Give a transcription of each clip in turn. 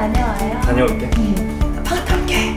다녀와요. 다녀올게. 응. 팍 탈게.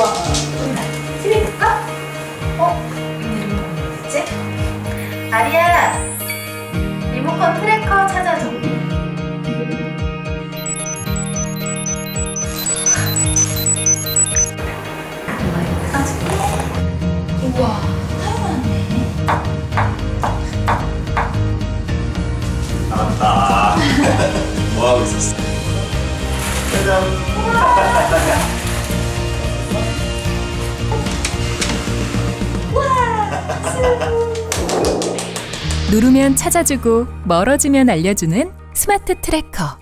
우와. TV 볼까? 어? 리모컨 어딨지? 아리야, 리모컨 트래커 찾아줘. 우와, 사용하네. 나왔다. 뭐 하고 있었어? 짜잔. 누르면 찾아주고 멀어지면 알려주는 스마트 트래커.